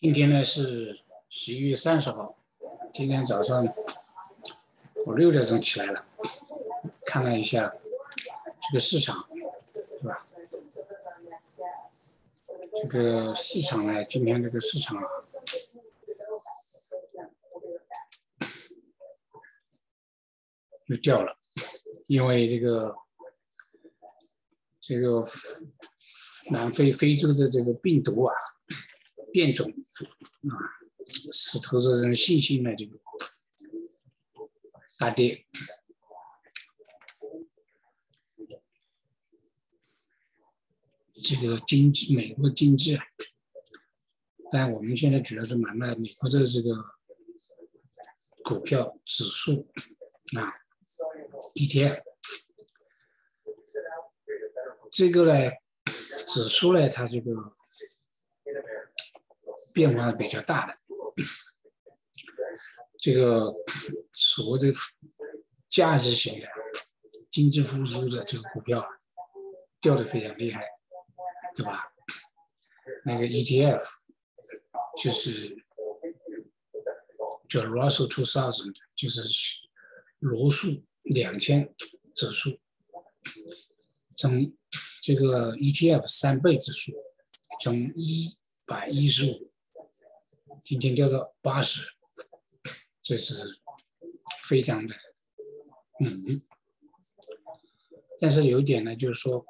今天呢是十一月三十号，今天早上我六点钟起来了，看了一下这个市场，是吧？这个市场呢，今天这个市场啊，就掉了，因为这个这个南非非洲的这个病毒啊变种啊，使投资人信心呢这个大跌。这个经济，美国经济啊，但我们现在主要是买卖美国的这个股票指数啊，ETF。这个呢，指数呢，它这个变化比较大的，这个所谓的价值型的经济复苏的这个股票啊，掉的非常厉害。对吧？那个 ETF 就是叫 Russell Two Thousand，就是罗素两千指数，从这个 ETF 三倍指数从一百一十五今天掉到八十，这是非常的嗯，但是有一点呢，就是说。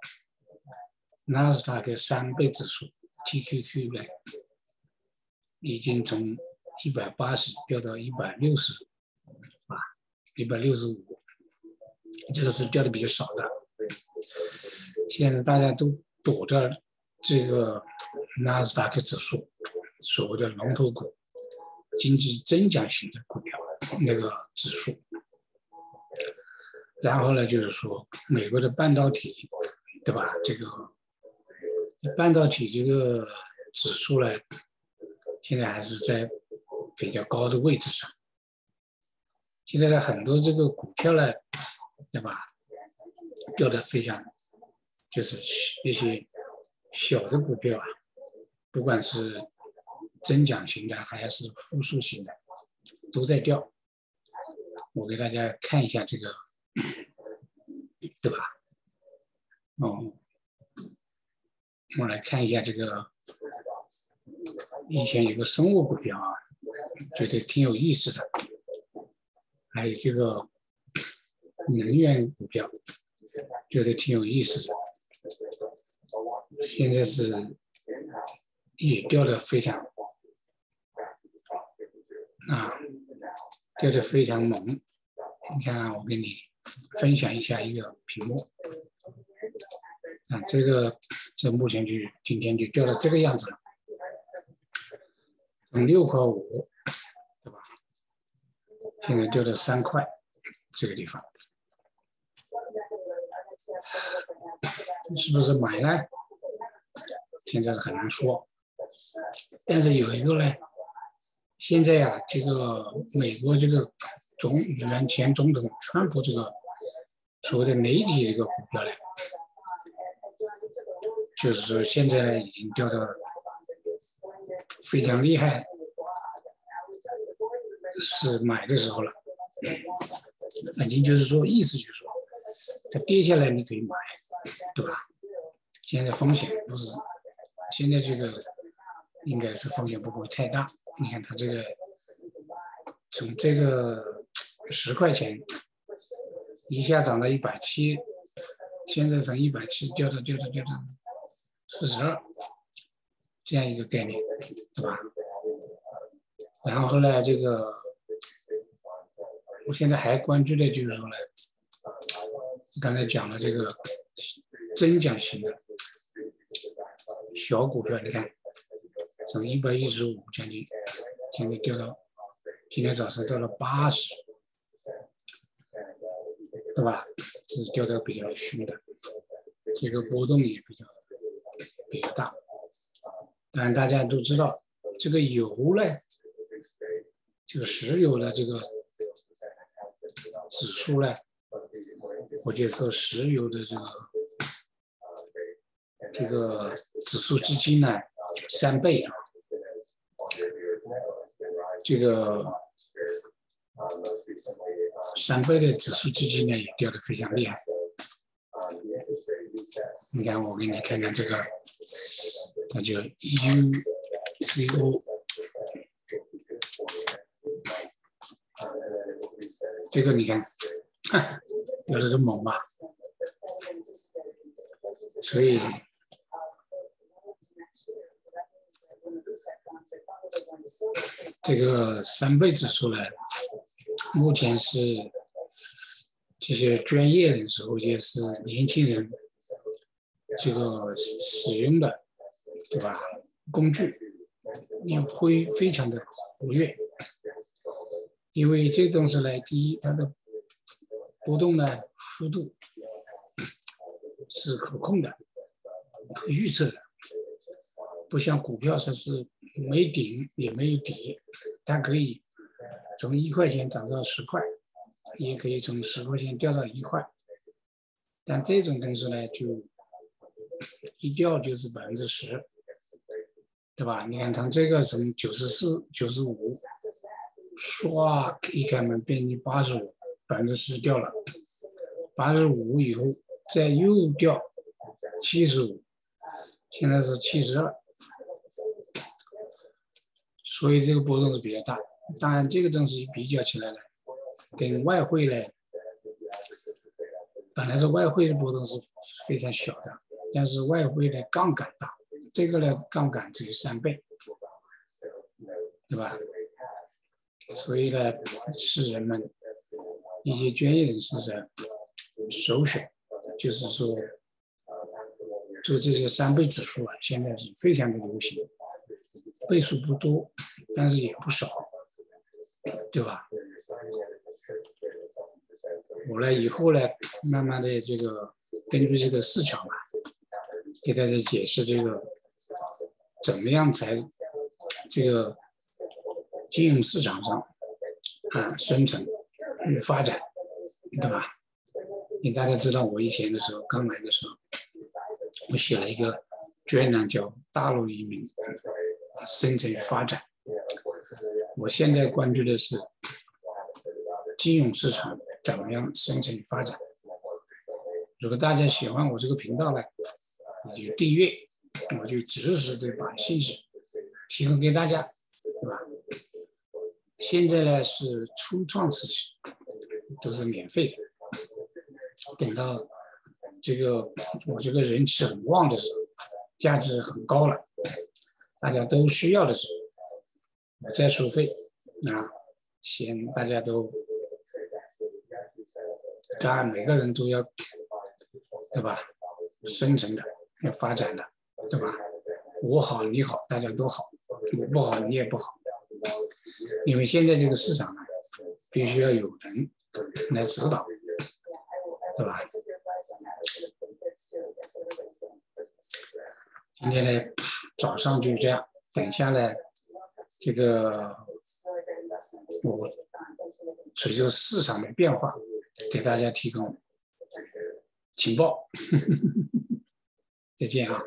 纳斯达克三倍指数 TQQ 呢，已经从一百八十掉到一百六十，啊，一百六十五，这个是掉的比较少的。现在大家都躲着这个纳斯达克指数，所谓的龙头股、经济增长型的股票那个指数。然后呢，就是说美国的半导体，对吧？这个。半导体这个指数呢，现在还是在比较高的位置上。现在呢，很多这个股票呢，对吧，掉的非常，就是一些小的股票啊，不管是增长型的还是复苏型的，都在掉。我给大家看一下这个，对吧？哦。我来看一下这个，以前有个生物股票啊，觉得挺有意思的，还有这个能源股票，觉得挺有意思的。现在是也掉的非常啊，掉的非常猛。你看，我给你分享一下一个屏幕。啊，这个这目前就今天就掉到这个样子了，从六块五，对吧？现在掉到三块这个地方，是不是买呢？现在很难说。但是有一个呢，现在呀，这个美国这个总原前总统川普这个所谓的媒体这个股票呢。就是说现在呢，已经掉到非常厉害，是买的时候了。反正就是说，意思就是说，它跌下来你可以买，对吧？现在风险不是，现在这个应该是风险不会太大。你看它这个，从这个十块钱一下涨到一百七，现在从一百七掉到掉到掉到。四十二，这样一个概念，对吧？然后呢，这个我现在还关注的就是说呢，刚才讲了这个增长型的小股票，你看从一百一十五将近，现在掉到今天早上到了八十，对吧？这是掉的比较凶的，这个波动也比较。比较大，当然大家都知道，这个油呢，就石油的这个指数呢，或者说石油的这个这个指数基金呢，三倍啊，这个三倍的指数基金呢也掉的非常厉害。你看，我给你看看这个，它叫 UCO，这个你看看，有的是猛吧？所以这个三倍指数呢，目前是这些专业人士或者是年轻人。这个使用的，对吧？工具也会非常的活跃，因为这东西呢，第一，它的波动呢幅度是可控的、可预测的，不像股票说是没顶也没有底，它可以从一块钱涨到十块，也可以从十块钱掉到一块，但这种东西呢就。一掉就是百分之十，对吧？你看从这个从九十四、九十五，唰一开门变成八十五，百分之十掉了。八十五以后再又掉七十五，现在是七十二。所以这个波动是比较大。当然，这个东西比较起来呢，跟外汇呢，本来是外汇的波动是非常小的。但是外汇的杠杆大，这个呢杠杆只有三倍，对吧？所以呢是人们一些专业人士的首选，就是说做这些三倍指数啊，现在是非常的流行，倍数不多，但是也不少，对吧？我呢以后呢慢慢的这个根据这个市场啊。给大家解释这个怎么样才这个金融市场上啊生存发展，对吧？你大家知道，我以前的时候刚来的时候，我写了一个专栏叫《大陆移民生存发展》。我现在关注的是金融市场怎么样生存发展。如果大家喜欢我这个频道呢？你就订阅，我就及时的把信息提供给大家，现在呢是初创时期，都是免费的。等到这个我这个人气很旺的时候，价值很高了，大家都需要的时候，我再收费。啊，先大家都，当然每个人都要，对吧？生存的。要发展的，对吧？我好你好，大家都好；我不好你也不好。因为现在这个市场呢，必须要有人来指导，对吧？今天呢，早上就这样。等一下呢，这个我随着市场的变化，给大家提供情报。再见啊。